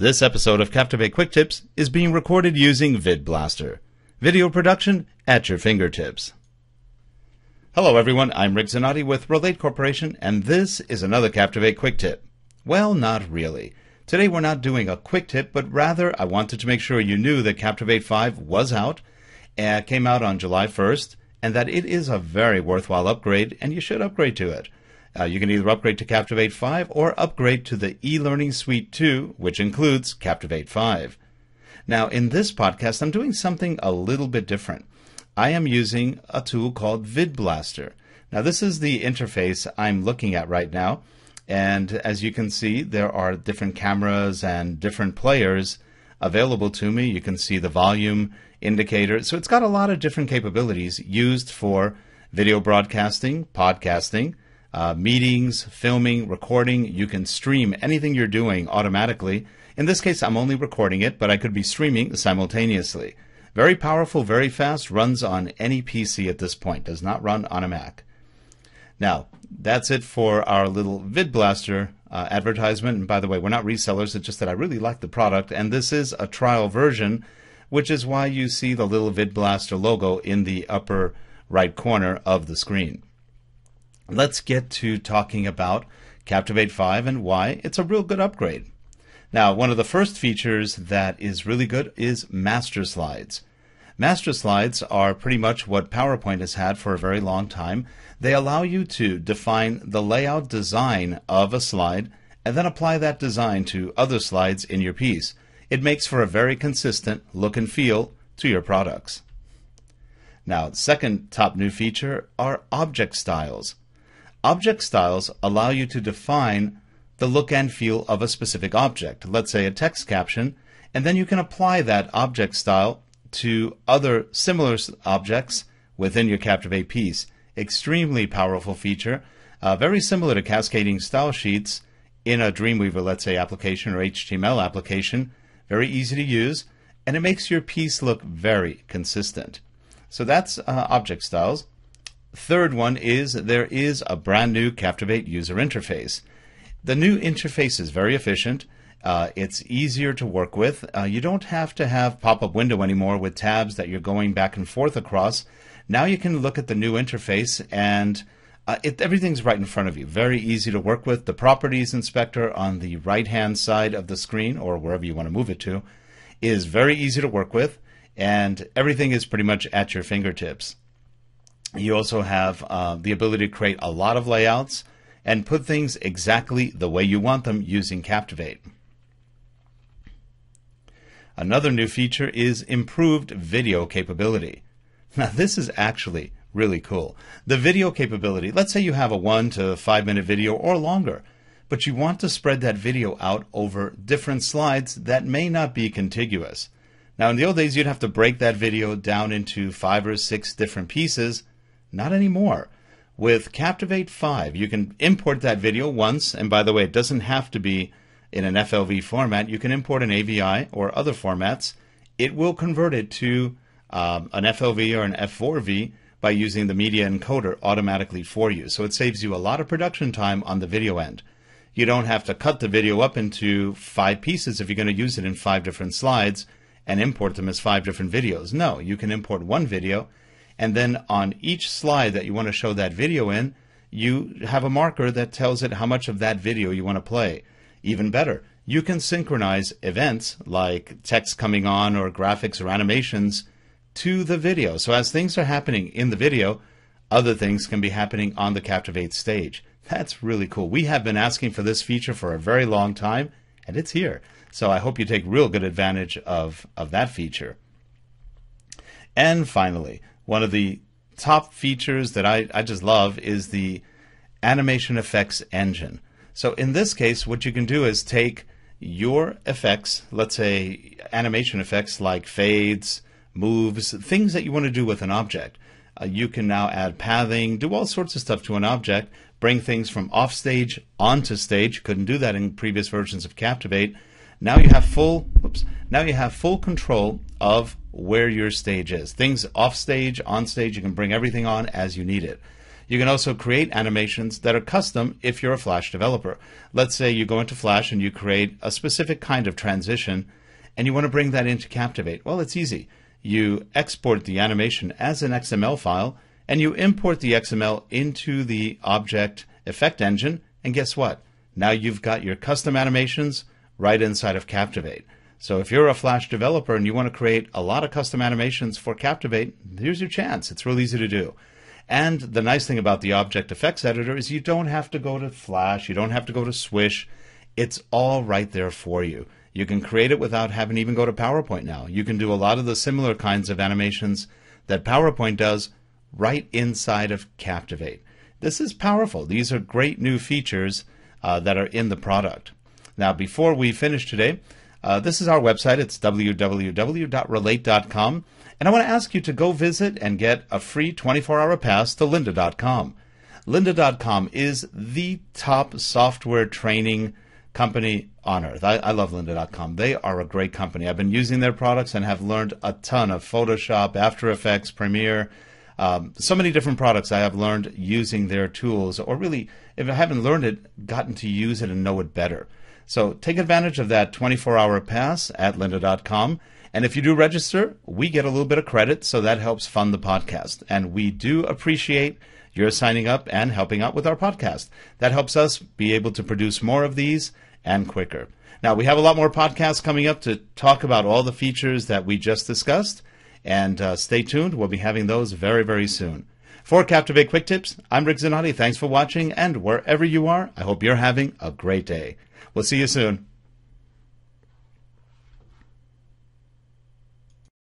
This episode of Captivate Quick Tips is being recorded using VidBlaster. Video production at your fingertips. Hello everyone, I'm Rick Zanotti with Relate Corporation, and this is another Captivate Quick Tip. Well, not really. Today we're not doing a quick tip, but rather I wanted to make sure you knew that Captivate 5 was out, and came out on July 1st, and that it is a very worthwhile upgrade, and you should upgrade to it. Uh, you can either upgrade to Captivate 5 or upgrade to the e-learning suite 2, which includes Captivate 5. Now, in this podcast, I'm doing something a little bit different. I am using a tool called VidBlaster. Now, this is the interface I'm looking at right now. And as you can see, there are different cameras and different players available to me. You can see the volume indicator. So it's got a lot of different capabilities used for video broadcasting, podcasting, uh, meetings, filming, recording. You can stream anything you're doing automatically. In this case, I'm only recording it, but I could be streaming simultaneously. Very powerful, very fast, runs on any PC at this point, does not run on a Mac. Now, that's it for our little VidBlaster uh, advertisement. And by the way, we're not resellers, it's just that I really like the product, and this is a trial version, which is why you see the little VidBlaster logo in the upper right corner of the screen let's get to talking about Captivate 5 and why it's a real good upgrade. Now, one of the first features that is really good is master slides. Master slides are pretty much what PowerPoint has had for a very long time. They allow you to define the layout design of a slide and then apply that design to other slides in your piece. It makes for a very consistent look and feel to your products. Now, second top new feature are object styles. Object styles allow you to define the look and feel of a specific object, let's say a text caption, and then you can apply that object style to other similar objects within your Captivate piece. Extremely powerful feature, uh, very similar to cascading style sheets in a Dreamweaver, let's say, application or HTML application. Very easy to use, and it makes your piece look very consistent. So that's uh, object styles. Third one is there is a brand new Captivate user interface. The new interface is very efficient. Uh, it's easier to work with. Uh, you don't have to have pop-up window anymore with tabs that you're going back and forth across. Now you can look at the new interface and uh, it, everything's right in front of you. Very easy to work with. The properties inspector on the right-hand side of the screen or wherever you want to move it to is very easy to work with and everything is pretty much at your fingertips. You also have uh, the ability to create a lot of layouts and put things exactly the way you want them using Captivate. Another new feature is improved video capability. Now, this is actually really cool. The video capability, let's say you have a one to five minute video or longer, but you want to spread that video out over different slides that may not be contiguous. Now, in the old days, you'd have to break that video down into five or six different pieces not anymore. With Captivate 5, you can import that video once, and by the way, it doesn't have to be in an FLV format. You can import an AVI or other formats. It will convert it to um, an FLV or an F4V by using the media encoder automatically for you. So it saves you a lot of production time on the video end. You don't have to cut the video up into five pieces if you're going to use it in five different slides and import them as five different videos. No, you can import one video and then on each slide that you want to show that video in, you have a marker that tells it how much of that video you want to play. Even better, you can synchronize events like text coming on or graphics or animations to the video. So as things are happening in the video, other things can be happening on the Captivate stage. That's really cool. We have been asking for this feature for a very long time, and it's here. So I hope you take real good advantage of, of that feature. And finally, one of the top features that I, I just love is the animation effects engine. So in this case, what you can do is take your effects, let's say animation effects like fades, moves, things that you want to do with an object. Uh, you can now add pathing, do all sorts of stuff to an object, bring things from off stage onto stage. Couldn't do that in previous versions of Captivate. Now you have full, oops, now you have full control of where your stage is. Things off stage, on stage, you can bring everything on as you need it. You can also create animations that are custom if you're a Flash developer. Let's say you go into Flash and you create a specific kind of transition and you want to bring that into Captivate. Well, it's easy. You export the animation as an XML file and you import the XML into the object effect engine. And guess what? Now you've got your custom animations right inside of Captivate. So if you're a Flash developer and you want to create a lot of custom animations for Captivate, here's your chance. It's real easy to do. And the nice thing about the Object Effects Editor is you don't have to go to Flash, you don't have to go to Swish. It's all right there for you. You can create it without having to even go to PowerPoint now. You can do a lot of the similar kinds of animations that PowerPoint does right inside of Captivate. This is powerful. These are great new features uh, that are in the product. Now, before we finish today, uh, this is our website. It's www.relate.com. And I want to ask you to go visit and get a free 24 hour pass to lynda.com. Lynda.com is the top software training company on earth. I, I, love lynda.com. They are a great company. I've been using their products and have learned a ton of Photoshop, After Effects, Premiere, um, so many different products I have learned using their tools, or really, if I haven't learned it, gotten to use it and know it better. So take advantage of that 24 hour pass at lynda.com. And if you do register, we get a little bit of credit, so that helps fund the podcast. And we do appreciate your signing up and helping out with our podcast. That helps us be able to produce more of these and quicker. Now, we have a lot more podcasts coming up to talk about all the features that we just discussed. And uh, stay tuned, we'll be having those very, very soon. For Captivate Quick Tips, I'm Rick Zanotti. Thanks for watching, and wherever you are, I hope you're having a great day. We'll see you soon.